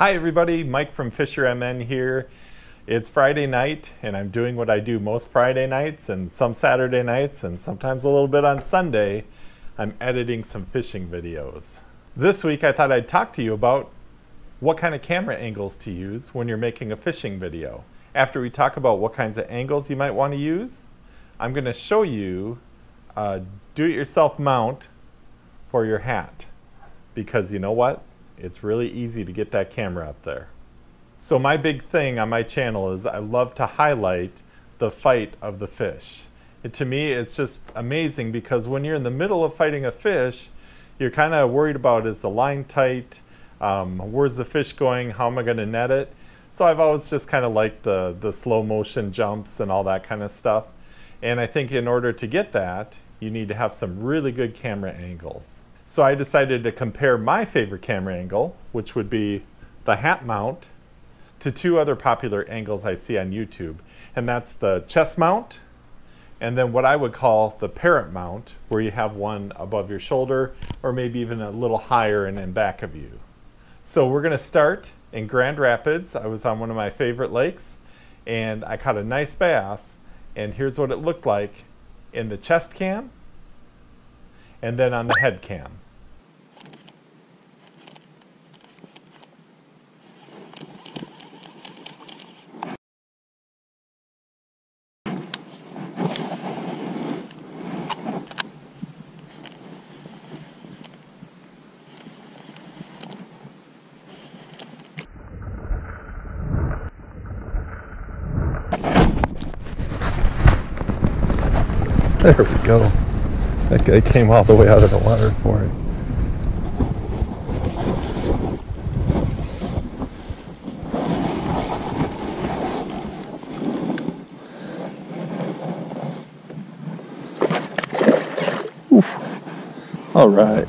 Hi everybody, Mike from Fisher MN here. It's Friday night and I'm doing what I do most Friday nights and some Saturday nights and sometimes a little bit on Sunday. I'm editing some fishing videos. This week I thought I'd talk to you about what kind of camera angles to use when you're making a fishing video. After we talk about what kinds of angles you might want to use, I'm going to show you a do-it-yourself mount for your hat. Because you know what? It's really easy to get that camera up there. So my big thing on my channel is I love to highlight the fight of the fish. It, to me, it's just amazing because when you're in the middle of fighting a fish, you're kind of worried about is the line tight, um, where's the fish going, how am I going to net it? So I've always just kind of liked the, the slow motion jumps and all that kind of stuff. And I think in order to get that, you need to have some really good camera angles. So I decided to compare my favorite camera angle, which would be the hat mount, to two other popular angles I see on YouTube. And that's the chest mount, and then what I would call the parrot mount, where you have one above your shoulder, or maybe even a little higher and in back of you. So we're gonna start in Grand Rapids. I was on one of my favorite lakes, and I caught a nice bass, and here's what it looked like in the chest cam, and then on the head cam. There we go. That guy came all the way out of the water for it. Oof. All right.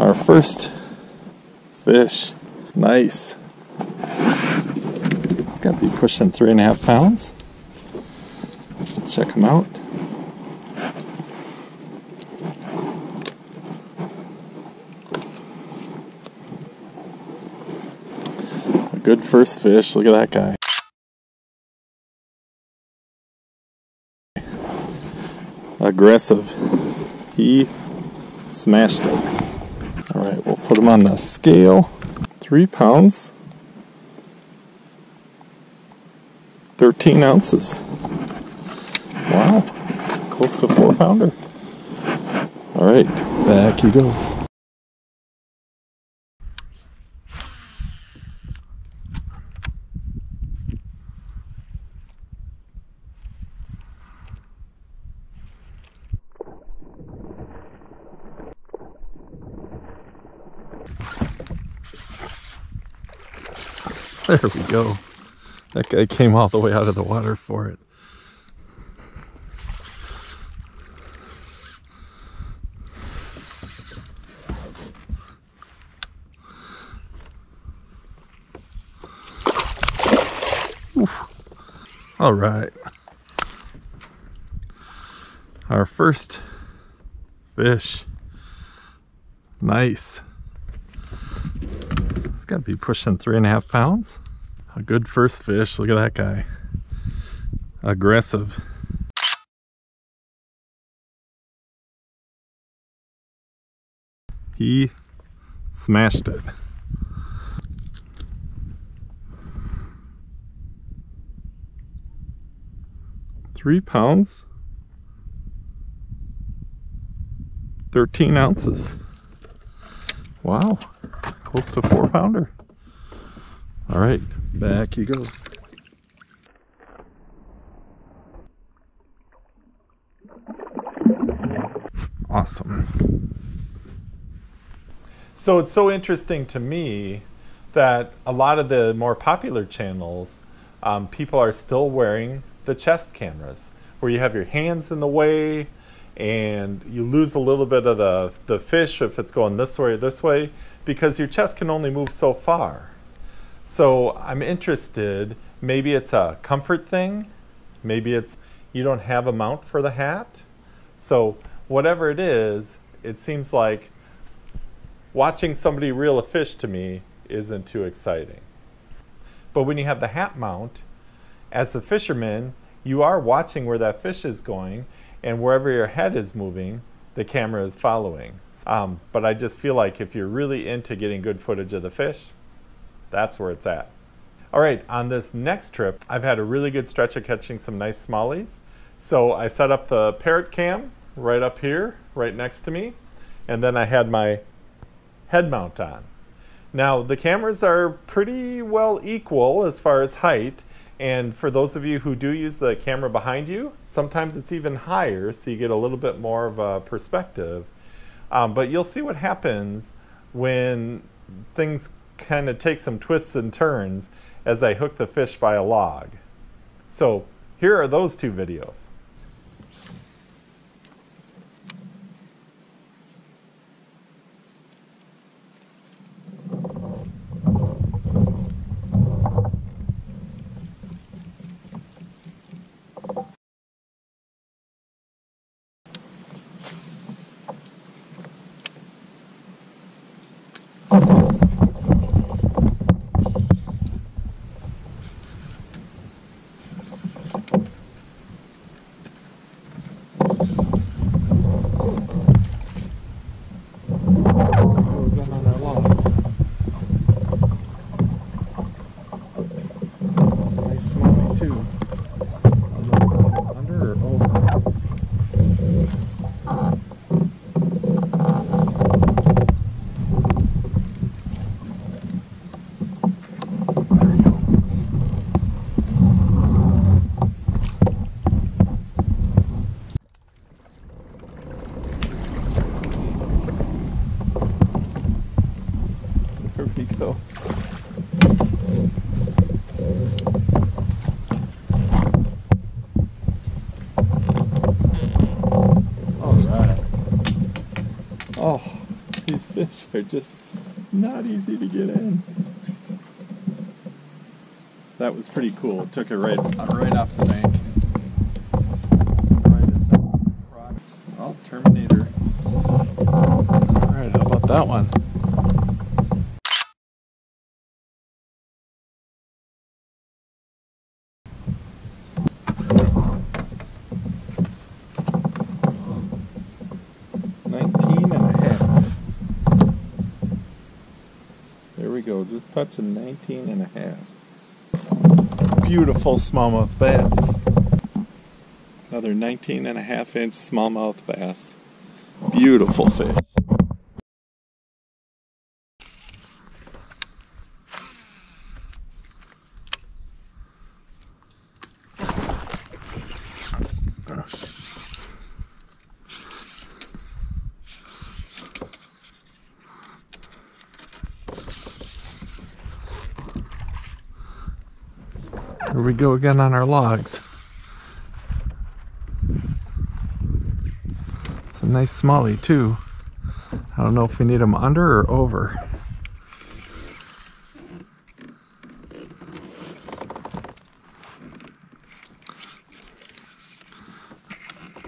Our first fish. Nice. It's got to be pushing three and a half pounds check them out. A good first fish. Look at that guy. Aggressive. He smashed it. All right, we'll put him on the scale. Three pounds. 13 ounces. Close to four pounder. All right, back he goes. There we go. That guy came all the way out of the water for it. All right. Our first fish. Nice. It's got to be pushing three and a half pounds. A good first fish. Look at that guy. Aggressive. He smashed it. Three pounds, 13 ounces. Wow, close to four pounder. All right, back he goes. Awesome. So it's so interesting to me that a lot of the more popular channels, um, people are still wearing the chest cameras where you have your hands in the way and you lose a little bit of the, the fish if it's going this way or this way because your chest can only move so far. So I'm interested, maybe it's a comfort thing, maybe it's you don't have a mount for the hat. So whatever it is, it seems like watching somebody reel a fish to me isn't too exciting. But when you have the hat mount, as the fisherman, you are watching where that fish is going, and wherever your head is moving, the camera is following. Um, but I just feel like if you're really into getting good footage of the fish, that's where it's at. All right, on this next trip, I've had a really good stretch of catching some nice smallies. So I set up the parrot cam right up here, right next to me, and then I had my head mount on. Now the cameras are pretty well equal as far as height, and for those of you who do use the camera behind you, sometimes it's even higher, so you get a little bit more of a perspective. Um, but you'll see what happens when things kind of take some twists and turns as I hook the fish by a log. So here are those two videos. Oh, They're just not easy to get in. That was pretty cool. It took it right, right off the bank. Right as that Oh, Terminator. Alright, how about that one? 19 and a half. There we go, just touching 19 and a half. Beautiful smallmouth bass. Another 19 and a half inch smallmouth bass. Beautiful fish. Here we go again on our logs. It's a nice smallie too. I don't know if we need them under or over.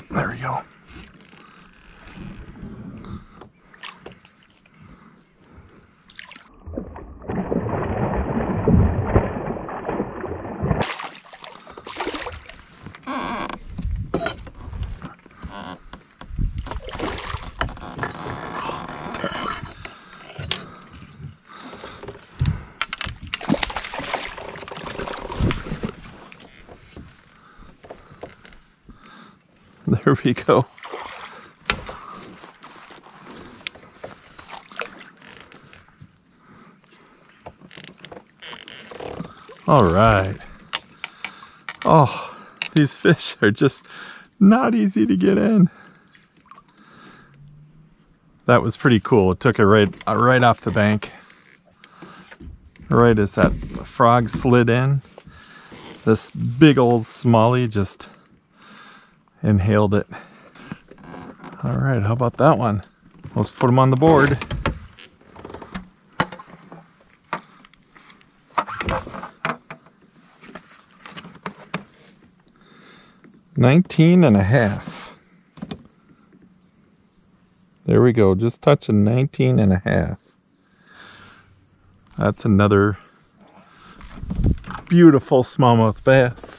There we go. There we go. All right. Oh, these fish are just not easy to get in. That was pretty cool. It took it right, uh, right off the bank. Right as that frog slid in, this big old smallie just inhaled it. All right, how about that one? Let's put them on the board. Nineteen and a half. There we go, just touching 19 and a half. That's another beautiful smallmouth bass.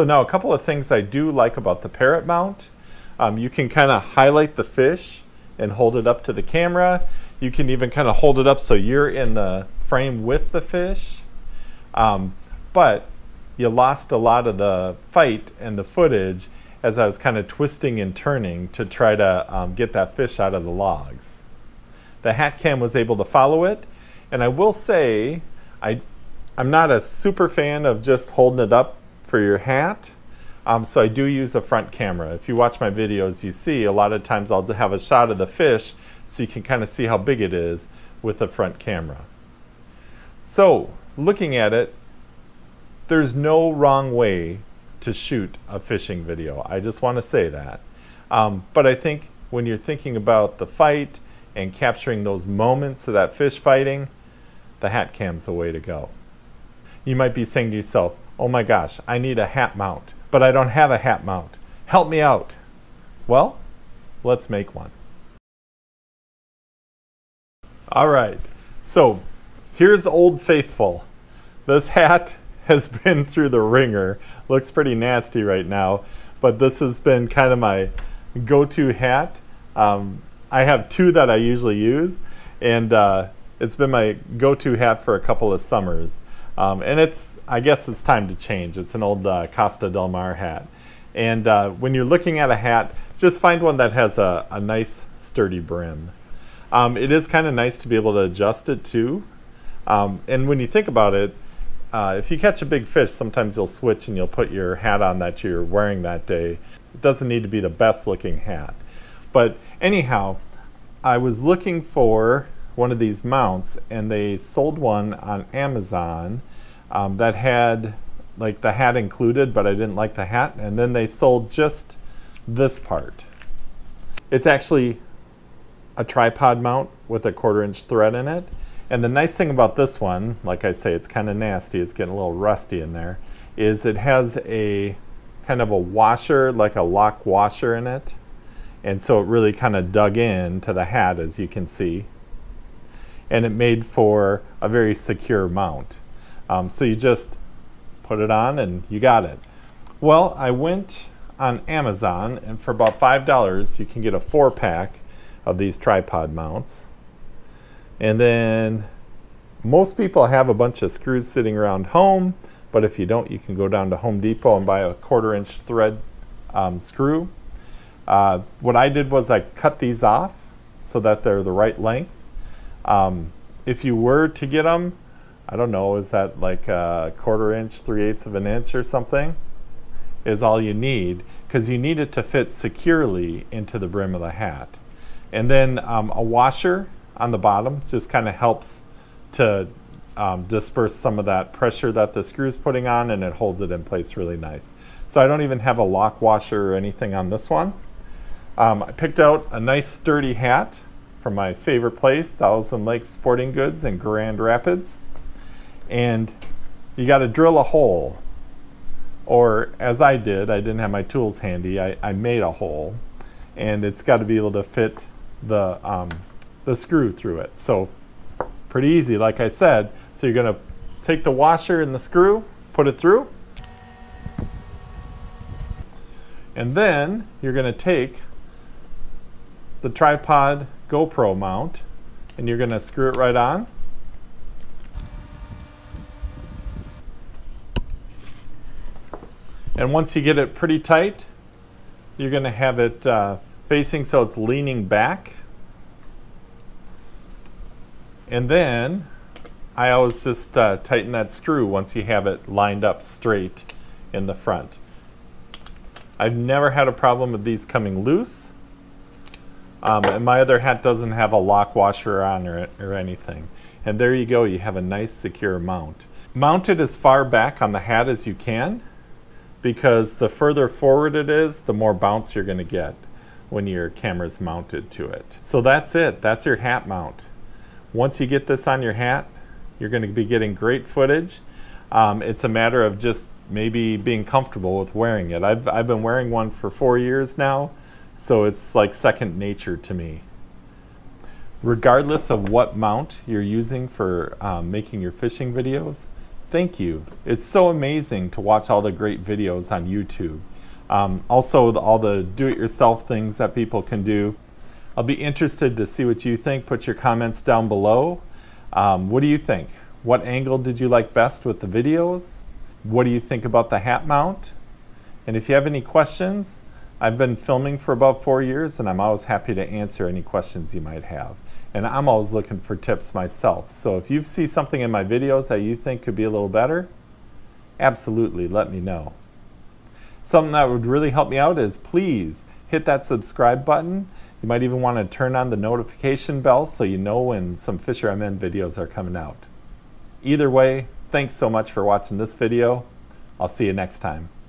So now a couple of things I do like about the parrot mount. Um, you can kind of highlight the fish and hold it up to the camera. You can even kind of hold it up so you're in the frame with the fish. Um, but you lost a lot of the fight and the footage as I was kind of twisting and turning to try to um, get that fish out of the logs. The hat cam was able to follow it, and I will say I, I'm not a super fan of just holding it up for your hat. Um, so I do use a front camera. If you watch my videos, you see a lot of times I'll have a shot of the fish so you can kind of see how big it is with the front camera. So looking at it, there's no wrong way to shoot a fishing video. I just want to say that. Um, but I think when you're thinking about the fight and capturing those moments of that fish fighting, the hat cam's the way to go. You might be saying to yourself, oh my gosh, I need a hat mount, but I don't have a hat mount. Help me out. Well, let's make one. All right, so here's Old Faithful. This hat has been through the wringer. Looks pretty nasty right now, but this has been kind of my go-to hat. Um, I have two that I usually use, and uh, it's been my go-to hat for a couple of summers. Um, and it's, I guess it's time to change. It's an old uh, Costa Del Mar hat. And uh, when you're looking at a hat, just find one that has a, a nice sturdy brim. Um, it is kind of nice to be able to adjust it too. Um, and when you think about it, uh, if you catch a big fish, sometimes you'll switch and you'll put your hat on that you're wearing that day. It doesn't need to be the best looking hat. But anyhow, I was looking for one of these mounts and they sold one on Amazon um, that had like the hat included, but I didn't like the hat. And then they sold just this part. It's actually a tripod mount with a quarter inch thread in it. And the nice thing about this one, like I say, it's kind of nasty, it's getting a little rusty in there, is it has a kind of a washer, like a lock washer in it. And so it really kind of dug in to the hat, as you can see. And it made for a very secure mount. Um, so you just put it on and you got it. Well, I went on Amazon, and for about $5, you can get a four pack of these tripod mounts. And then most people have a bunch of screws sitting around home, but if you don't, you can go down to Home Depot and buy a quarter inch thread um, screw. Uh, what I did was I cut these off so that they're the right length. Um, if you were to get them, I don't know, is that like a quarter inch, three eighths of an inch or something? Is all you need because you need it to fit securely into the brim of the hat. And then um, a washer on the bottom just kind of helps to um, disperse some of that pressure that the screw is putting on and it holds it in place really nice. So I don't even have a lock washer or anything on this one. Um, I picked out a nice sturdy hat from my favorite place, Thousand Lakes Sporting Goods in Grand Rapids. And you got to drill a hole. Or as I did, I didn't have my tools handy, I, I made a hole. And it's got to be able to fit the, um, the screw through it. So pretty easy, like I said. So you're going to take the washer and the screw, put it through. And then you're going to take the tripod GoPro mount and you're going to screw it right on. And once you get it pretty tight, you're going to have it uh, facing so it's leaning back. And then I always just uh, tighten that screw once you have it lined up straight in the front. I've never had a problem with these coming loose. Um, and my other hat doesn't have a lock washer on or, or anything. And there you go, you have a nice secure mount. Mount it as far back on the hat as you can because the further forward it is, the more bounce you're going to get when your camera's mounted to it. So that's it. That's your hat mount. Once you get this on your hat, you're going to be getting great footage. Um, it's a matter of just maybe being comfortable with wearing it. I've, I've been wearing one for four years now, so it's like second nature to me. Regardless of what mount you're using for um, making your fishing videos, thank you. It's so amazing to watch all the great videos on YouTube. Um, also, the, all the do-it-yourself things that people can do. I'll be interested to see what you think. Put your comments down below. Um, what do you think? What angle did you like best with the videos? What do you think about the hat mount? And if you have any questions, I've been filming for about four years and I'm always happy to answer any questions you might have. And I'm always looking for tips myself. So if you see something in my videos that you think could be a little better, absolutely let me know. Something that would really help me out is please hit that subscribe button. You might even want to turn on the notification bell so you know when some Fisher MN videos are coming out. Either way, thanks so much for watching this video. I'll see you next time.